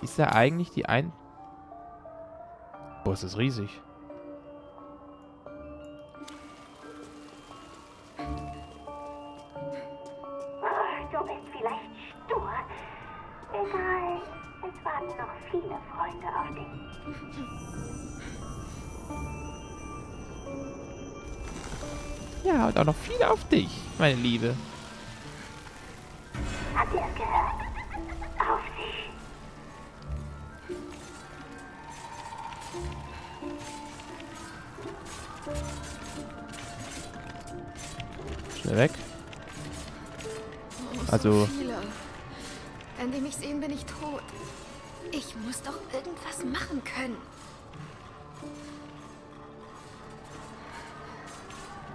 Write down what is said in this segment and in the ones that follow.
Ist da eigentlich die ein... Boah, ist das riesig. Du bist vielleicht stur. Egal, es warten noch viele Freunde auf dich. Ja, und auch noch viele auf dich, meine Liebe.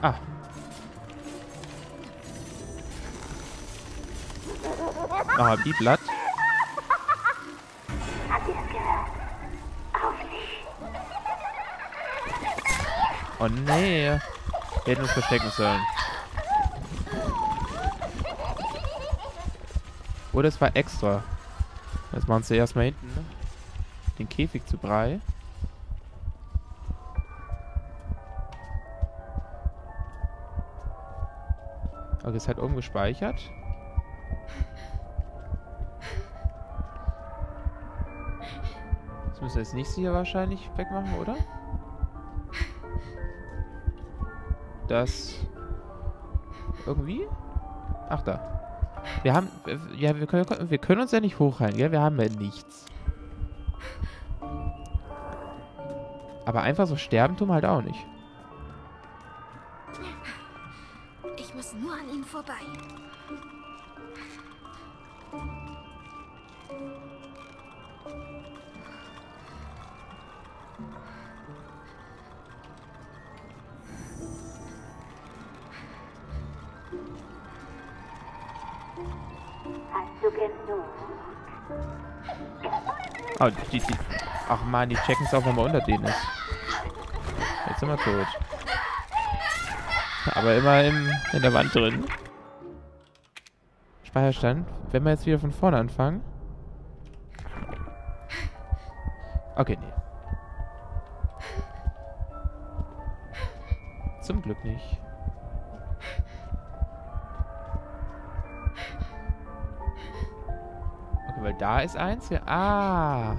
Ah. Ein Biblatt. Oh nee. Wir hätten uns verstecken sollen. Oder es war extra. Jetzt machen sie erstmal hinten ne? den Käfig zu Brei. Okay, es hat oben gespeichert. Das müssen wir jetzt nicht hier wahrscheinlich wegmachen, oder? Das... Irgendwie? Ach, da. Wir haben... Ja, wir können, wir können uns ja nicht hochhalten, gell? Wir haben ja nichts. Aber einfach so sterben tun wir halt auch nicht. Vorbei. Oh, die, die, ach man, die checken es auch, wenn man unter denen ist. Jetzt sind wir tot. Aber immer im, in der Wand drin. Speicherstand. Wenn wir jetzt wieder von vorne anfangen. Okay, nee. Zum Glück nicht. Okay, weil da ist eins. Ja. Ah.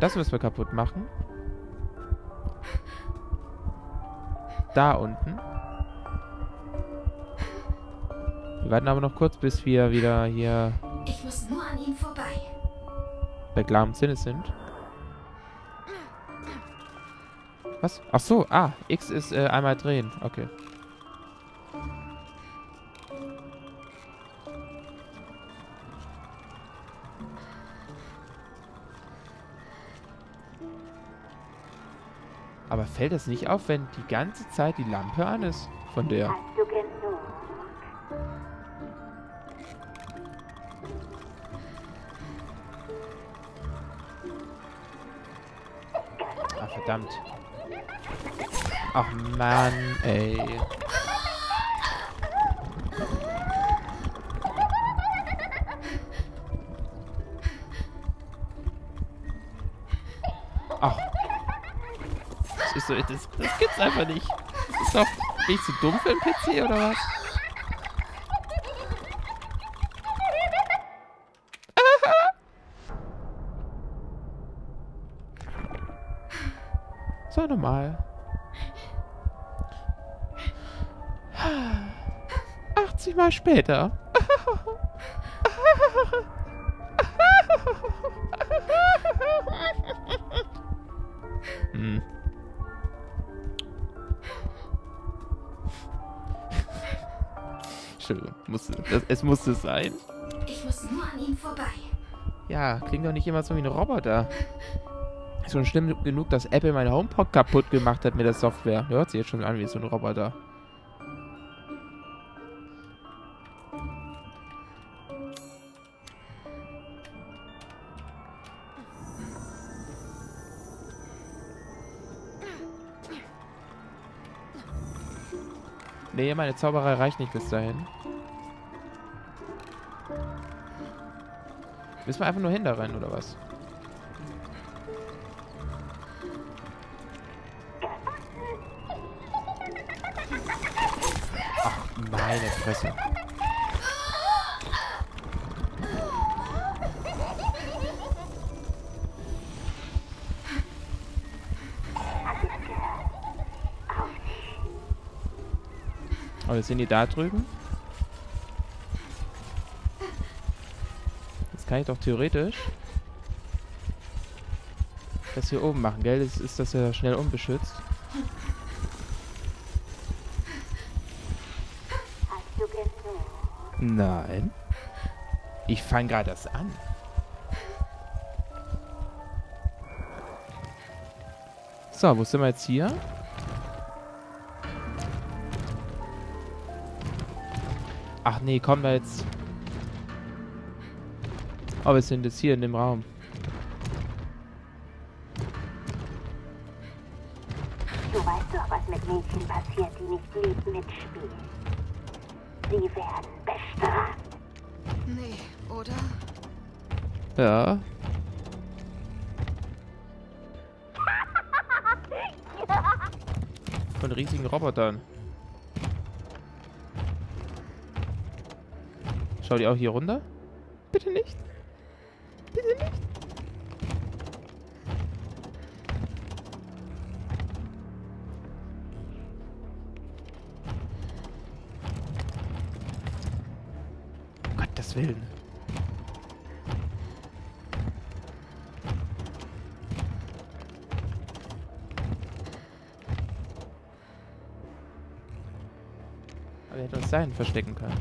Das müssen wir kaputt machen. Da unten. Wir warten aber noch kurz, bis wir wieder hier Ich muss nur an ihnen vorbei. bei klarem Sinne sind. Was? Ach so, ah, X ist äh, einmal drehen. Okay. Aber fällt das nicht auf, wenn die ganze Zeit die Lampe an ist? Von der. Verdammt. Ach Mann, ey. Ach. Das ist so, das, das gibt's einfach nicht. Das ist doch, bin ich zu dumm für einen PC oder was? So normal. 80 Mal später. hm. Entschuldigung, musste, das, es musste sein. Ich muss nur an ihnen vorbei. Ja, klingt doch nicht immer so wie ein Roboter. Schon schlimm genug, dass Apple mein HomePod kaputt gemacht hat mit der Software. Hört sich jetzt schon an wie so ein Roboter. Nee, meine Zauberei reicht nicht bis dahin. Müssen wir einfach nur hinterrennen, oder was? Fresse. Oh, sind die da drüben. Jetzt kann ich doch theoretisch das hier oben machen, gell? Jetzt ist das ja schnell unbeschützt. Hast du genug? Nein. Ich fange gerade das an. So, wo sind wir jetzt hier? Ach nee, komm da jetzt. Oh, wir sind jetzt hier in dem Raum. Du weißt doch, was mit Mädchen passiert, die nicht lieb mitspielen. Sie werden. Nee, oder? Ja. Von riesigen Robotern. Schau die auch hier runter? Bitte nicht. Willen. Aber wir hätten uns dahin verstecken können.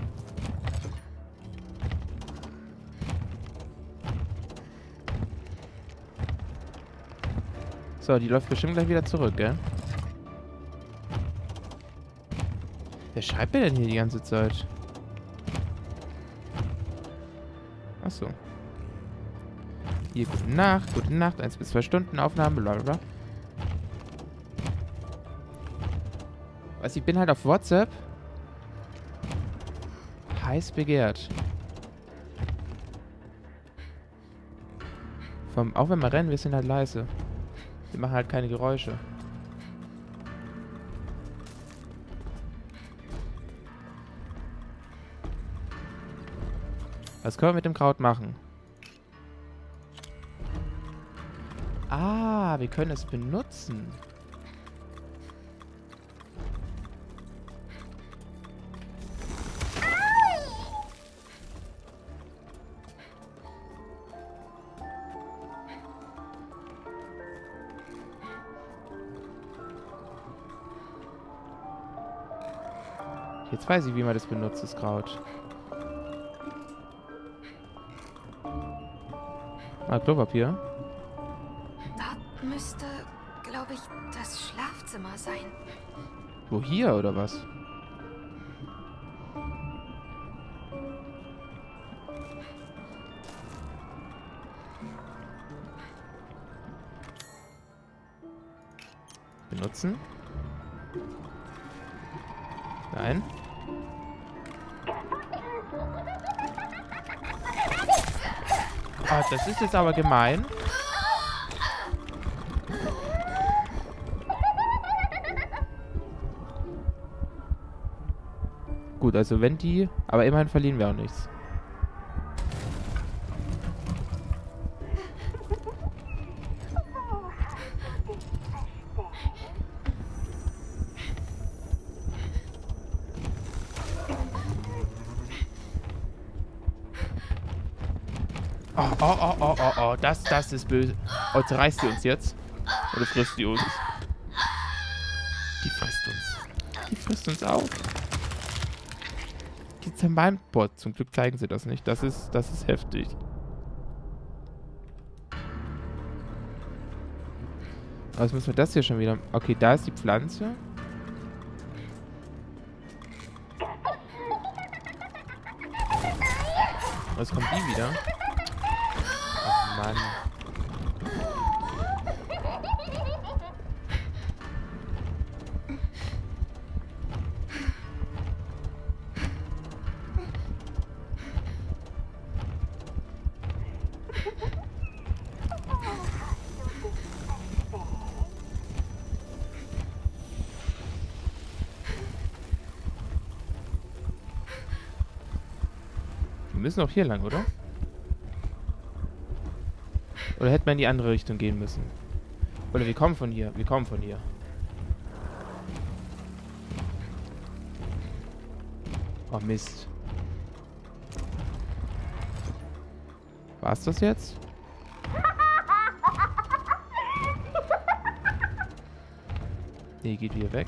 So, die läuft bestimmt gleich wieder zurück, gell? Wer schreibt mir denn hier die ganze Zeit? Achso. Hier, gute Nacht, gute Nacht, 1 bis 2 Stunden Aufnahme, bla bla bla. Ich bin halt auf WhatsApp. Heiß begehrt. Vom, auch wenn wir rennen, wir sind halt leise. Wir machen halt keine Geräusche. Was können wir mit dem Kraut machen? Ah, wir können es benutzen. Jetzt weiß ich, wie man das benutzt, das Kraut. Ah, Klopapier. Dort müsste, glaube ich, das Schlafzimmer sein. Wo hier oder was? Benutzen? Das ist jetzt aber gemein. Gut, also wenn die... Aber immerhin verlieren wir auch nichts. Oh, oh, oh, oh, oh, oh, das, das ist böse. Oh, zerreißt die uns jetzt? Oder frisst die uns? Die frisst uns. Die frisst uns auf. Die zermalmt. Boah, zum Glück zeigen sie das nicht. Das ist, das ist heftig. Was müssen wir das hier schon wieder... Okay, da ist die Pflanze. Was kommt die wieder? Mann. Wir müssen auch hier lang, oder? Oder hätten wir in die andere Richtung gehen müssen? Oder wir kommen von hier. Wir kommen von hier. Oh Mist. War's das jetzt? Nee, geht wieder weg.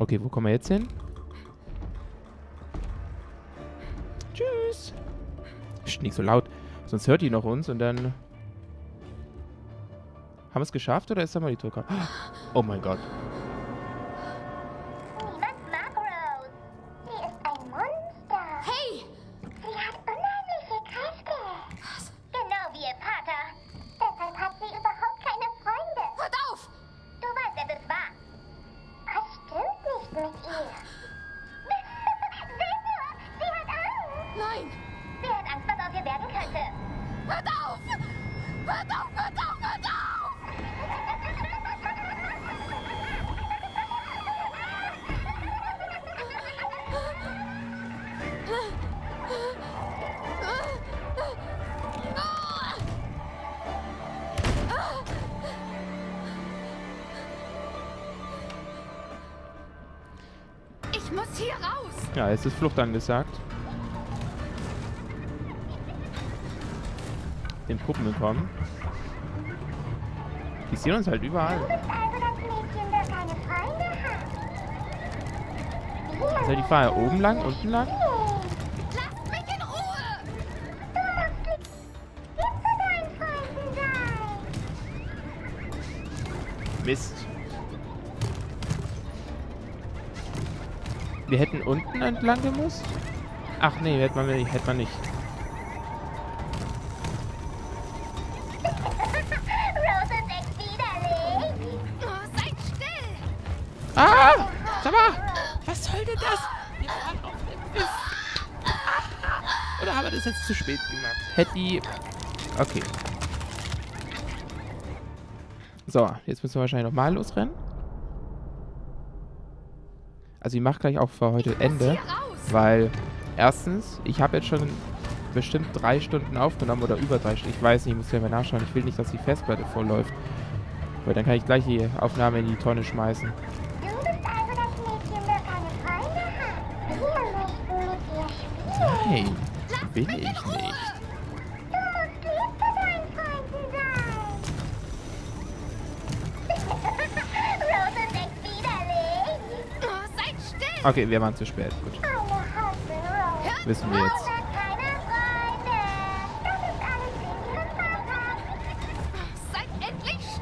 Okay, wo kommen wir jetzt hin? Tschüss. Psst, nicht so laut. Sonst hört die noch uns und dann... Haben wir es geschafft oder ist da mal die Drücker? Oh mein Gott. Ist Flucht angesagt. Den Puppen bekommen. Die sehen uns halt überall. Also die fahren ja oben lang, unten lang. Lasst Wir hätten unten entlang gemusst? Ach nee, hätte man nicht. Hätte man nicht. Ah! Sag mal! Was soll denn das? Wir fahren auf den. Oder haben wir das jetzt zu spät gemacht? Hätte die... Okay. So, jetzt müssen wir wahrscheinlich nochmal losrennen. Also ich mache gleich auch für heute Ende. Weil, erstens, ich habe jetzt schon bestimmt drei Stunden aufgenommen oder über drei Stunden. Ich weiß nicht, ich muss gleich mal nachschauen. Ich will nicht, dass die Festplatte vollläuft. Weil dann kann ich gleich die Aufnahme in die Tonne schmeißen. Nein, will ich nicht. Okay, wir waren zu spät. Gut, wissen wir jetzt.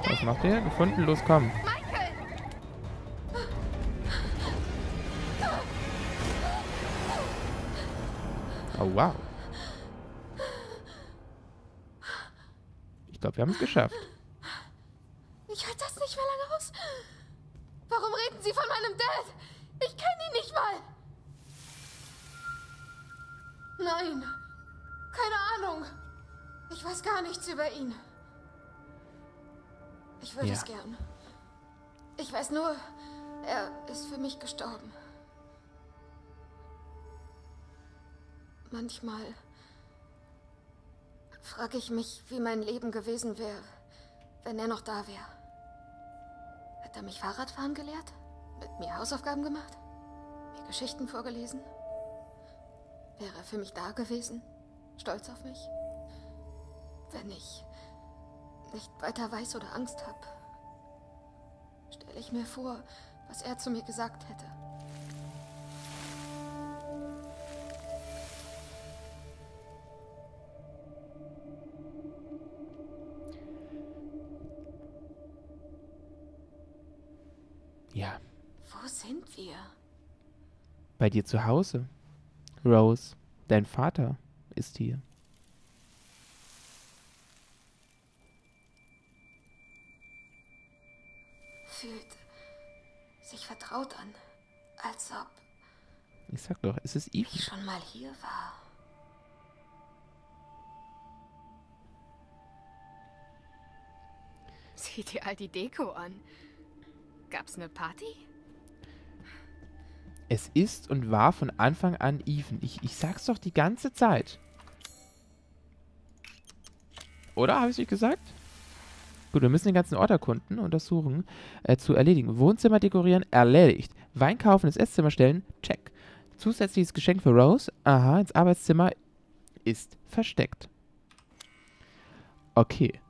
Was macht ihr? Gefunden? Los, komm. Oh, wow. Ich glaube, wir haben es geschafft. Manchmal frage ich mich, wie mein Leben gewesen wäre, wenn er noch da wäre. Hat er mich Fahrradfahren gelehrt? Mit mir Hausaufgaben gemacht? Mir Geschichten vorgelesen? Wäre er für mich da gewesen? Stolz auf mich? Wenn ich nicht weiter weiß oder Angst habe, stelle ich mir vor, was er zu mir gesagt hätte. Bei dir zu Hause. Rose, dein Vater ist hier. Fühlt sich vertraut an, als ob Ich sag doch, es ist Eve. ich schon mal hier war. Sieh dir all die Deko an. Gab's eine Party? Es ist und war von Anfang an even. Ich, ich sag's doch die ganze Zeit. Oder? Habe ich nicht gesagt? Gut, wir müssen den ganzen Ort erkunden, untersuchen, äh, zu erledigen. Wohnzimmer dekorieren, erledigt. Wein kaufen, ins Esszimmer stellen, check. Zusätzliches Geschenk für Rose, aha, ins Arbeitszimmer ist versteckt. Okay.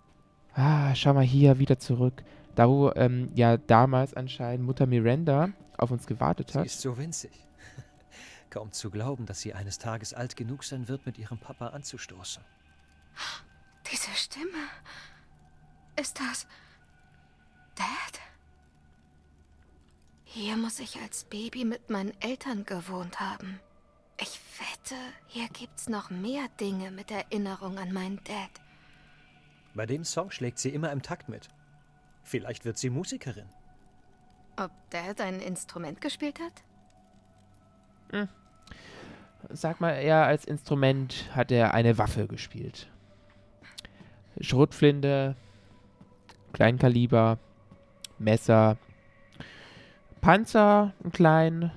Ah, schau mal hier wieder zurück. Da, wo ähm, ja damals anscheinend Mutter Miranda auf uns gewartet Sie hat. ist so winzig. Kaum zu glauben, dass sie eines Tages alt genug sein wird, mit ihrem Papa anzustoßen. Diese Stimme. Ist das. Dad? Hier muss ich als Baby mit meinen Eltern gewohnt haben. Ich wette, hier gibt's noch mehr Dinge mit Erinnerung an meinen Dad. Bei dem Song schlägt sie immer im Takt mit. Vielleicht wird sie Musikerin. Ob Dad ein Instrument gespielt hat? Sag mal, er als Instrument hat er eine Waffe gespielt. Schrotflinte, Kleinkaliber, Messer, Panzer, einen kleinen.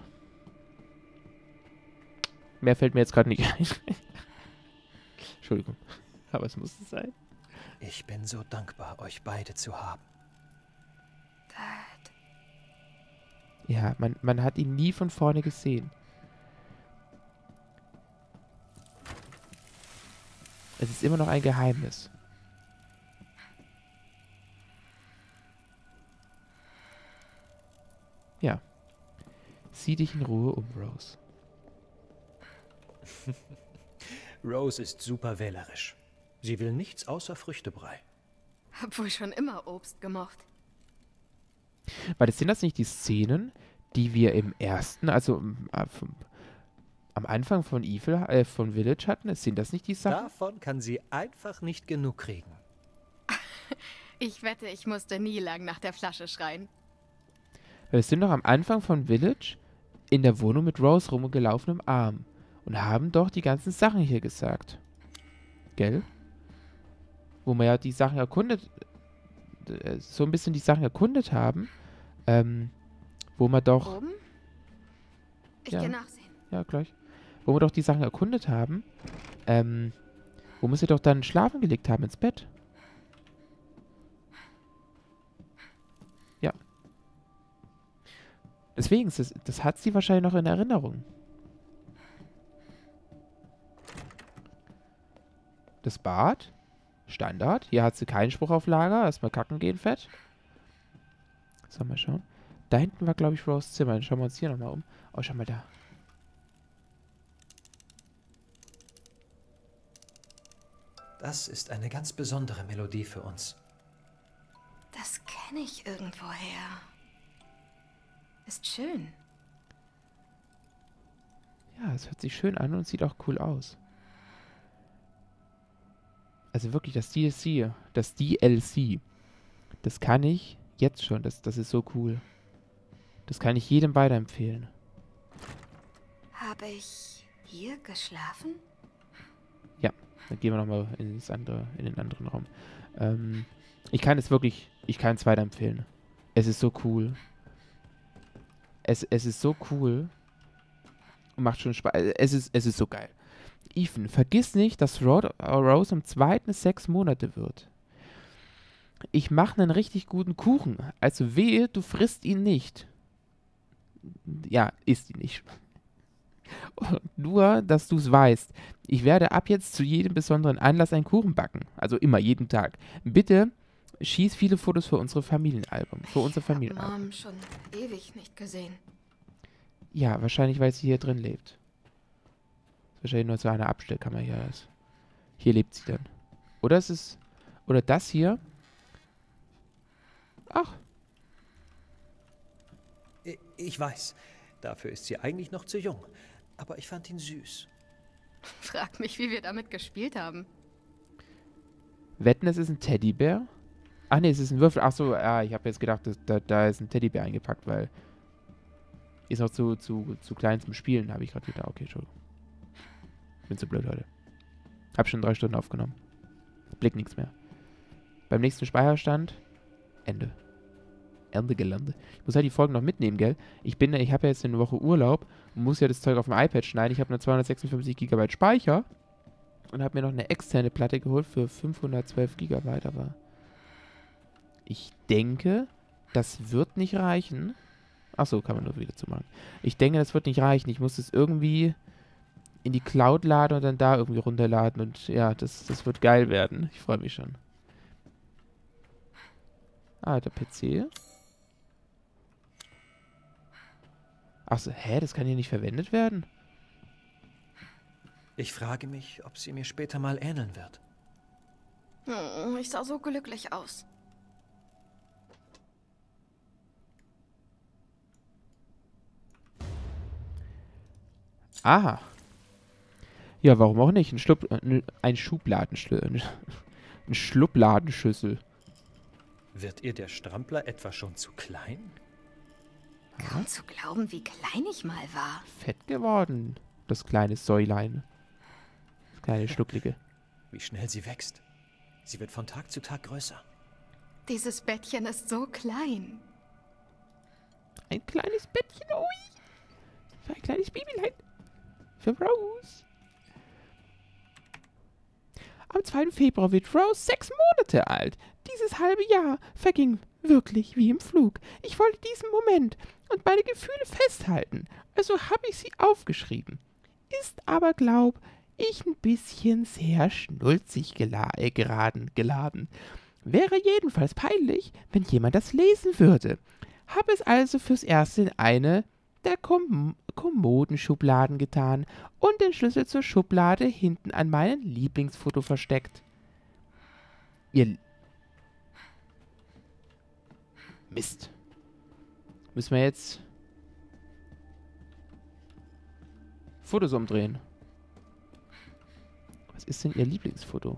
Mehr fällt mir jetzt gerade nicht ein. Entschuldigung, aber es muss es sein. Ich bin so dankbar, euch beide zu haben. Ja, man, man hat ihn nie von vorne gesehen. Es ist immer noch ein Geheimnis. Ja. Sieh dich in Ruhe um, Rose. Rose ist super wählerisch. Sie will nichts außer Früchtebrei. Hab wohl schon immer Obst gemocht. Weil das sind das nicht die Szenen, die wir im ersten, also ähm, äh, vom, am Anfang von Evil, äh, von Village hatten? Sind das nicht die Sachen? Davon kann sie einfach nicht genug kriegen. Ich wette, ich musste nie lang nach der Flasche schreien. Wir sind doch am Anfang von Village in der Wohnung mit Rose rumgelaufen im Arm und haben doch die ganzen Sachen hier gesagt. Gell? Wo wir ja die Sachen erkundet, äh, so ein bisschen die Sachen erkundet haben, ähm, wo wir doch, Oben? Ich Ja. geh nachsehen. ja gleich, wo wir doch die Sachen erkundet haben, ähm, wo wir sie doch dann schlafen gelegt haben ins Bett. Ja. Deswegen, das, das hat sie wahrscheinlich noch in Erinnerung. Das Bad. Standard. Hier hat sie keinen Spruch auf Lager. Erstmal kacken gehen, fett. So, mal schauen. Da hinten war, glaube ich, Rose Zimmer. Dann schauen wir uns hier nochmal um. Oh, schau mal da. Das ist eine ganz besondere Melodie für uns. Das kenne ich irgendwoher. Ist schön. Ja, es hört sich schön an und sieht auch cool aus. Also wirklich, das DLC, das DLC, das kann ich jetzt schon. Das, das ist so cool. Das kann ich jedem weiterempfehlen. Habe ich hier geschlafen? Dann gehen wir nochmal in, das andere, in den anderen Raum. Ähm, ich kann es wirklich, ich kann es weiterempfehlen. Es ist so cool. Es, es ist so cool. Und macht schon Spaß. Es ist, es ist so geil. Ethan, vergiss nicht, dass Rod, äh, Rose am 2. sechs Monate wird. Ich mache einen richtig guten Kuchen. Also wehe, du frisst ihn nicht. Ja, isst ihn nicht. Nur, dass du es weißt. Ich werde ab jetzt zu jedem besonderen Anlass einen Kuchen backen. Also immer, jeden Tag. Bitte schieß viele Fotos für unsere Familienalbum. Für unser Familienalbum. Mom schon ewig nicht gesehen. Ja, wahrscheinlich, weil sie hier drin lebt. Ist wahrscheinlich nur so eine Abstellkammer hier ist. Hier lebt sie dann. Oder ist es. Oder das hier. Ach, Ich weiß, dafür ist sie eigentlich noch zu jung. Aber ich fand ihn süß. Frag mich, wie wir damit gespielt haben. wetten, es ist ein Teddybär? Ach nee, es ist ein Würfel. Ach so, ja, ich habe jetzt gedacht, dass, da, da ist ein Teddybär eingepackt, weil. Ist noch zu, zu, zu klein zum Spielen, habe ich gerade gedacht. Okay, Entschuldigung. Bin zu blöd heute. Hab schon drei Stunden aufgenommen. Blick nichts mehr. Beim nächsten Speicherstand Ende. Ende Gelände. Ich muss halt die Folgen noch mitnehmen, gell? Ich bin, ich habe ja jetzt eine Woche Urlaub und muss ja das Zeug auf dem iPad schneiden. Ich habe nur 256 GB Speicher und habe mir noch eine externe Platte geholt für 512 GB, aber ich denke, das wird nicht reichen. Achso, kann man nur wieder zu machen. Ich denke, das wird nicht reichen. Ich muss es irgendwie in die Cloud laden und dann da irgendwie runterladen. Und ja, das, das wird geil werden. Ich freue mich schon. Ah, der PC. Achso, hä? Das kann hier nicht verwendet werden? Ich frage mich, ob sie mir später mal ähneln wird. Hm, ich sah so glücklich aus. Aha. Ja, warum auch nicht? Ein, Schlupp, äh, ein Schubladenschlüssel. Ein Schubladenschüssel. Wird ihr der Strampler etwa schon zu klein? Kaum zu glauben, wie klein ich mal war. Fett geworden, das kleine Säulein. Das kleine Schlucklige. Wie schnell sie wächst. Sie wird von Tag zu Tag größer. Dieses Bettchen ist so klein. Ein kleines Bettchen, ui. Für ein kleines Babylein. Für Rose. Am 2. Februar wird Rose sechs Monate alt. Dieses halbe Jahr verging wirklich wie im Flug. Ich wollte diesen Moment und meine Gefühle festhalten, also habe ich sie aufgeschrieben. Ist aber, glaub ich, ein bisschen sehr schnulzig gela äh, geraden, geladen. Wäre jedenfalls peinlich, wenn jemand das lesen würde. Habe es also fürs Erste in eine der Kom Kommodenschubladen getan und den Schlüssel zur Schublade hinten an meinem Lieblingsfoto versteckt. Ihr... Mist. Müssen wir jetzt... Fotos umdrehen. Was ist denn Ihr Lieblingsfoto?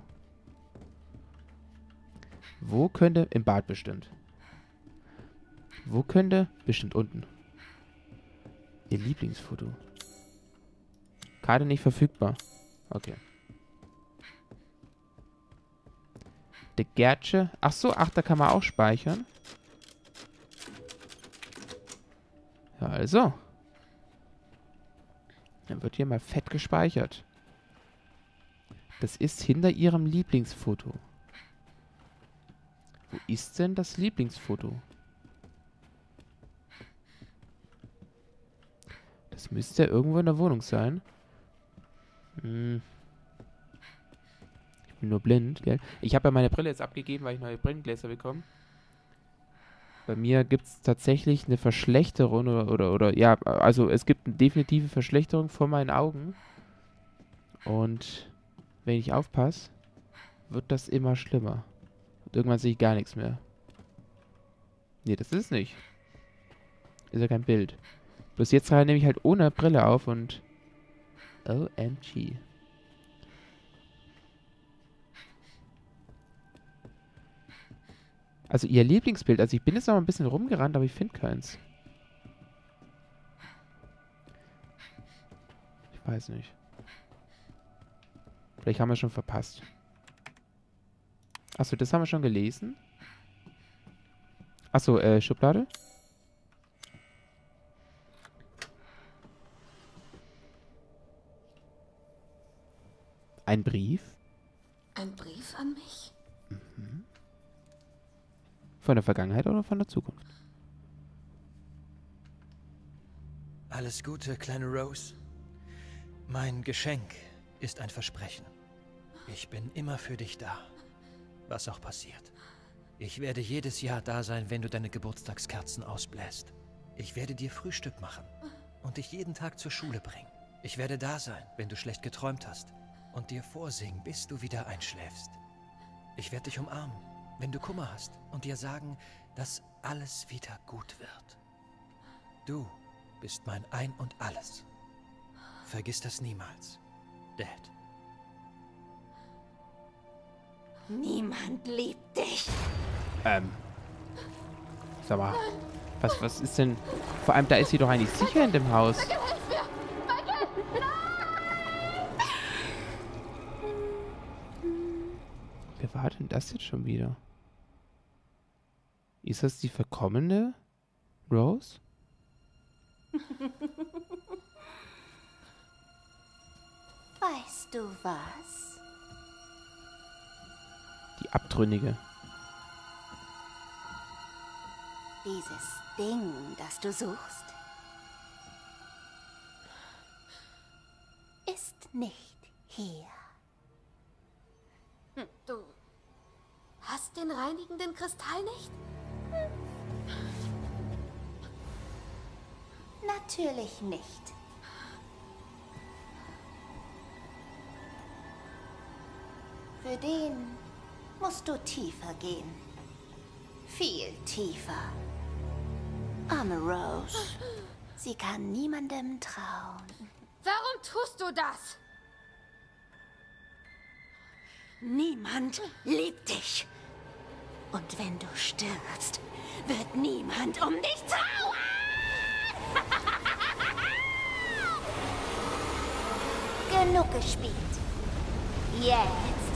Wo könnte... Im Bad bestimmt. Wo könnte... Bestimmt unten. Ihr Lieblingsfoto. Karte nicht verfügbar. Okay. Der Gertsche. Ach so, ach, da kann man auch speichern. Ja, also. Dann wird hier mal fett gespeichert. Das ist hinter ihrem Lieblingsfoto. Wo ist denn das Lieblingsfoto? Das müsste ja irgendwo in der Wohnung sein. Hm. Ich bin nur blind, gell? Ich habe ja meine Brille jetzt abgegeben, weil ich neue Brillengläser bekomme. Bei mir gibt es tatsächlich eine Verschlechterung oder, oder, oder, ja, also es gibt eine definitive Verschlechterung vor meinen Augen. Und wenn ich aufpasse, wird das immer schlimmer. Und irgendwann sehe ich gar nichts mehr. Nee, das ist nicht. Ist ja kein Bild. Bloß jetzt nehme ich halt ohne Brille auf und... OMG. Also ihr Lieblingsbild. Also ich bin jetzt noch ein bisschen rumgerannt, aber ich finde keins. Ich weiß nicht. Vielleicht haben wir schon verpasst. Achso, das haben wir schon gelesen. Achso, äh, Schublade. Ein Brief? Ein Brief an mich? Mhm. Von der Vergangenheit oder von der Zukunft? Alles Gute, kleine Rose. Mein Geschenk ist ein Versprechen. Ich bin immer für dich da, was auch passiert. Ich werde jedes Jahr da sein, wenn du deine Geburtstagskerzen ausbläst. Ich werde dir Frühstück machen und dich jeden Tag zur Schule bringen. Ich werde da sein, wenn du schlecht geträumt hast und dir vorsingen, bis du wieder einschläfst. Ich werde dich umarmen, wenn du Kummer hast und dir sagen, dass alles wieder gut wird. Du bist mein Ein und alles. Vergiss das niemals, Dad. Niemand liebt dich. Ähm. Sag mal. Was, was ist denn... Vor allem, da ist sie doch eigentlich sicher in dem Haus. War denn das jetzt schon wieder? Ist das die verkommene Rose? Weißt du was? Die Abtrünnige. Dieses Ding, das du suchst, ist nicht hier. Du hast den reinigenden Kristall nicht? Natürlich nicht. Für den musst du tiefer gehen. Viel tiefer. Arme Rose. Sie kann niemandem trauen. Warum tust du das? Niemand liebt dich. Und wenn du stirbst, wird niemand um dich trauern. Genug gespielt. Jetzt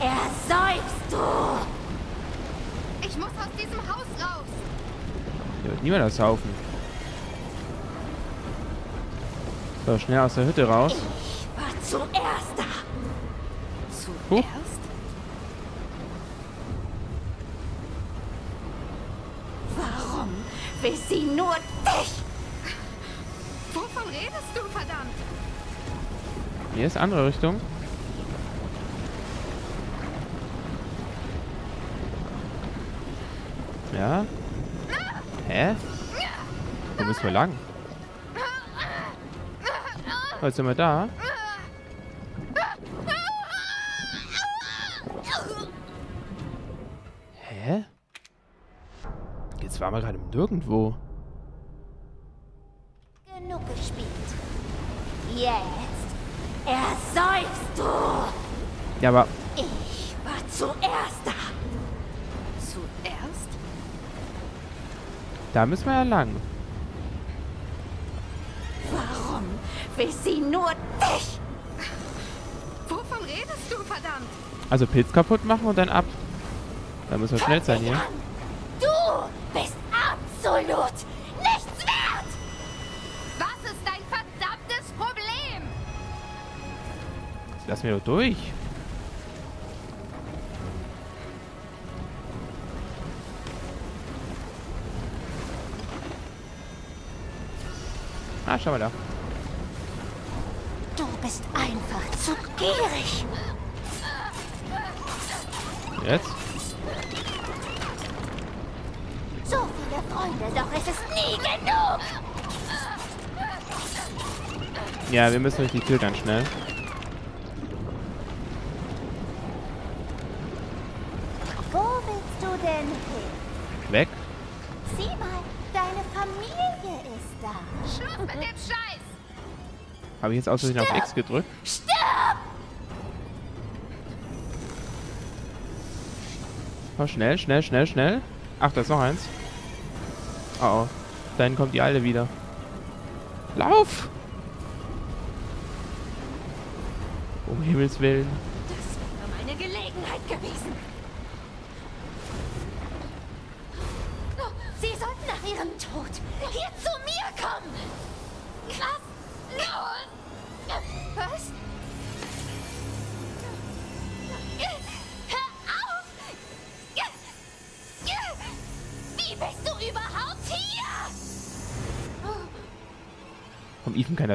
ersäufst du. Ich muss aus diesem Haus raus. Hier wird niemand aussaufen. So, schnell aus der Hütte raus. Ich war zuerst da. Huh. Zuerst? Warum will sie nur dich? Wovon redest du, verdammt? Hier ist andere Richtung. Ja. Hä? Wo müssen wir lang? Jetzt sind wir da. Nirgendwo. Genug gespielt. Jetzt ersäufst du. Ja, aber Ich war zuerst da. Zuerst? da müssen wir ja lang. Warum will sie nur dich? Wovon redest du, verdammt? Also Pilz kaputt machen und dann ab. Da müssen wir schnell sein hier. Du bist absolut nichts wert. Was ist dein verdammtes Problem? Jetzt lassen wir doch durch. Ah, schau mal da. Du bist einfach zu gierig. Jetzt? So viele Freunde, doch es ist nie genug. Ja, wir müssen durch die Tür ganz schnell. Wo willst du denn hin? Weg. Sieh mal, deine Familie ist da. Schluss mit dem Scheiß! Habe ich jetzt aus Versehen auf X gedrückt? Stirb! Oh, schnell, schnell, schnell, schnell. Ach, da ist noch eins. Oh, oh. Dann kommt die Alte wieder. Lauf! Um Himmels Willen.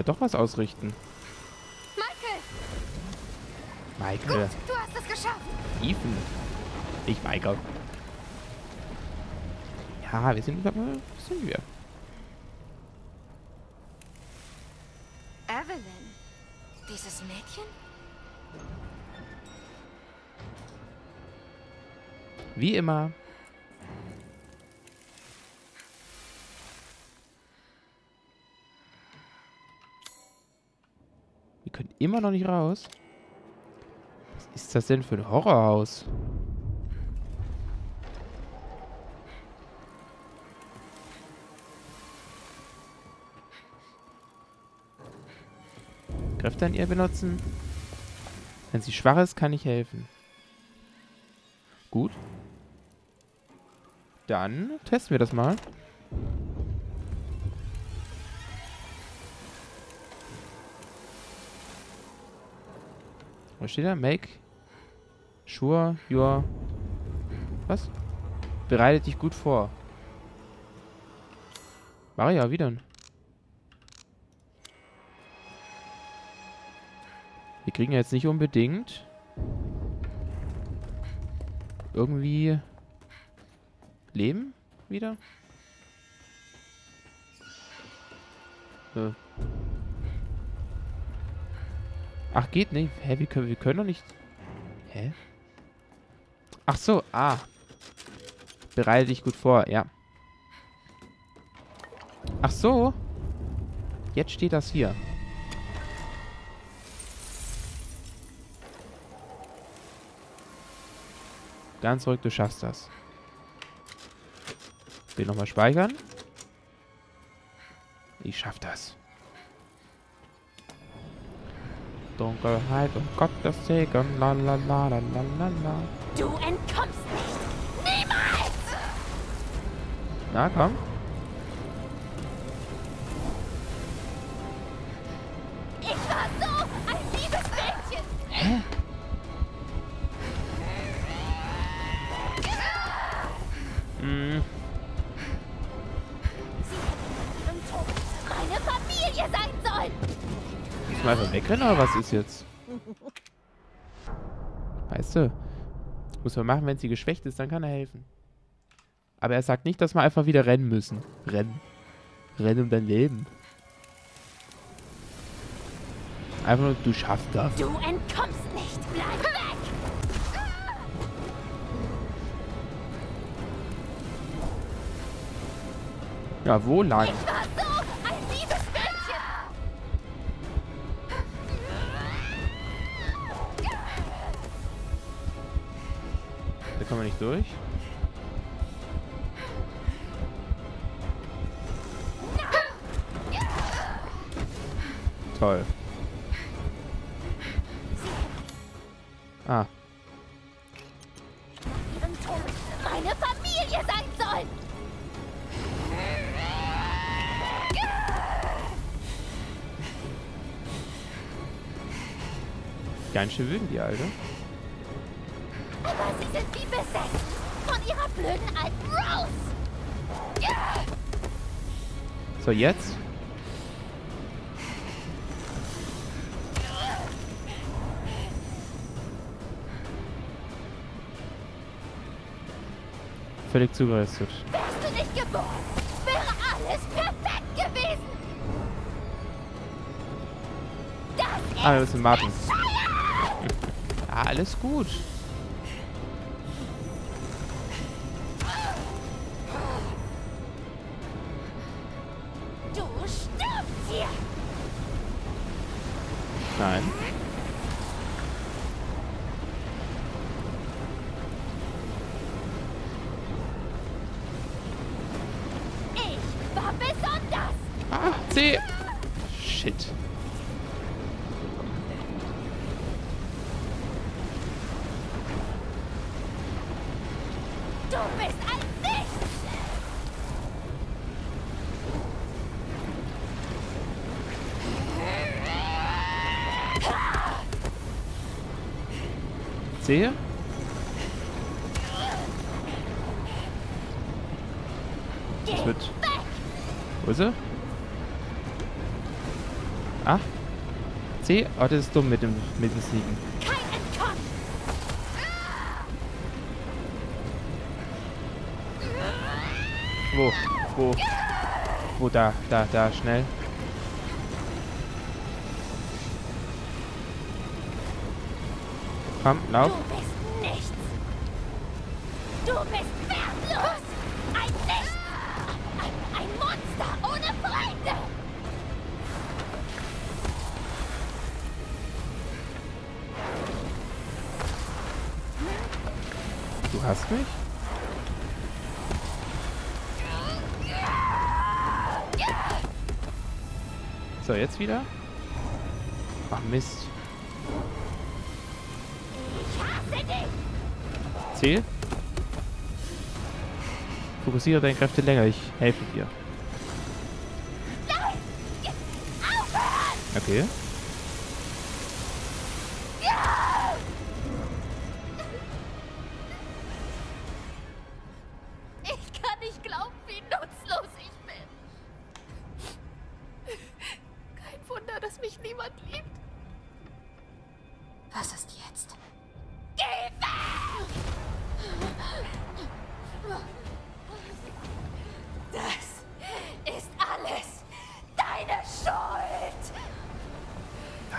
Doch was ausrichten. Michael, Michael. du hast es geschafft. Ethan. Nicht Michael. Ja, wir sind, aber sind wir. Evelyn, dieses Mädchen? Wie immer. Immer noch nicht raus. Was ist das denn für ein Horrorhaus? Kräfte an ihr benutzen. Wenn sie schwach ist, kann ich helfen. Gut. Dann testen wir das mal. Was steht da? Make sure your... Was? Bereite dich gut vor. War ja wieder. Wir kriegen ja jetzt nicht unbedingt irgendwie Leben wieder. Äh. Ach, geht nicht. Hä, wir können, wir können doch nicht... Hä? Ach so, ah. Bereite dich gut vor, ja. Ach so. Jetzt steht das hier. Ganz zurück, du schaffst das. Den nochmal speichern. Ich schaff das. Dunkelheit und Gottes Segen, la la la la la la la. Du entkommst nicht! Niemals! Na, komm. Wegrennen oder was ist jetzt? Weißt du? Muss man machen, wenn sie geschwächt ist, dann kann er helfen. Aber er sagt nicht, dass wir einfach wieder rennen müssen. Rennen. Rennen um dein Leben. Einfach nur, du schaffst das. Du entkommst nicht! Bleib weg! Ja, wo lang? Ich kommen wir nicht durch. Toll. Ah, meine Familie sein sollen! ganz schön wütend, die Alte. So, jetzt? Völlig zugerüstet. Wärst du nicht geboren, wäre alles perfekt gewesen! Das Ah, wir müssen warten. Ah, alles gut. Nein. Geh Das wird... Wo ist sie? Ah. C. Oh, das ist dumm mit dem, mit dem Sneaken. Wo? Wo? Wo? Da, da, da, schnell. Komm, lauf. Du bist nichts! Du bist wertlos! Ein Nichts! Ein, ein Monster ohne Freunde! Du hast mich? So, jetzt wieder? Ach, Mist. Ziel? Fokussiere deine Kräfte länger, ich helfe dir. Okay.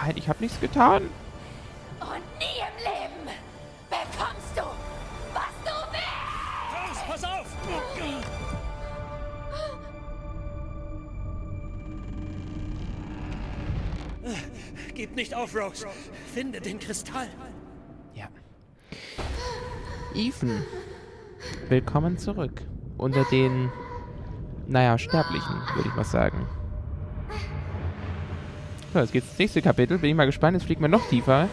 Nein, ich habe nichts getan. Und nie im Leben bekommst du, was du willst. Rose, pass auf! Gib nicht auf, Rose. Finde den Kristall. Ja. Ethan, willkommen zurück. Unter den, naja, Sterblichen, würde ich mal sagen. So, jetzt geht's ins nächste Kapitel. Bin ich mal gespannt. Jetzt fliegen wir noch tiefer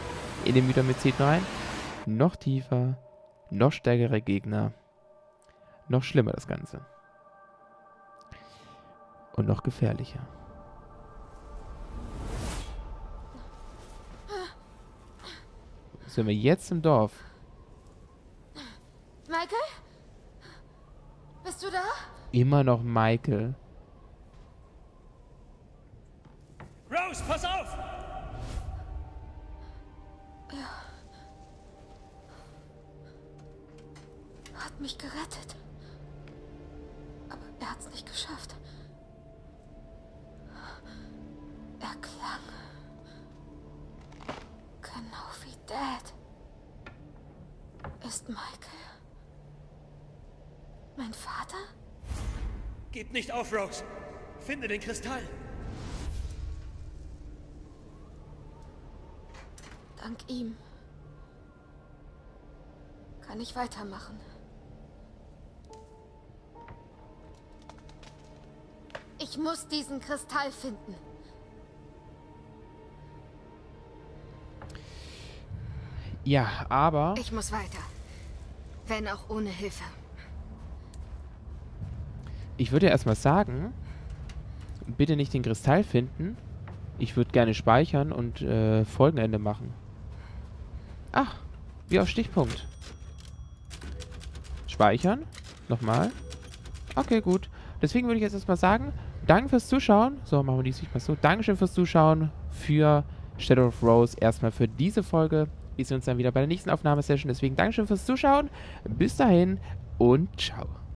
in den Mythomyceten rein. Noch tiefer, noch stärkere Gegner. Noch schlimmer das Ganze. Und noch gefährlicher. Sind wir jetzt im Dorf? Michael? Bist du da? Immer noch Michael. Rose, pass auf! Hat mich gerettet. Aber er hat's nicht geschafft. Er klang. Genau wie Dad. Ist Michael. Mein Vater? Gib nicht auf, Rose. Finde den Kristall. Dank ihm kann ich weitermachen. Ich muss diesen Kristall finden. Ja, aber Ich muss weiter. Wenn auch ohne Hilfe. ich würde erstmal sagen, bitte nicht den Kristall finden. Ich würde gerne speichern und äh, Folgenende machen. Ach, wie auf Stichpunkt. Speichern. Nochmal. Okay, gut. Deswegen würde ich jetzt erstmal sagen, danke fürs Zuschauen. So, machen wir dies nicht mal so. Dankeschön fürs Zuschauen für Shadow of Rose. Erstmal für diese Folge. Wir sehen uns dann wieder bei der nächsten Aufnahmesession. Deswegen Dankeschön fürs Zuschauen. Bis dahin und ciao.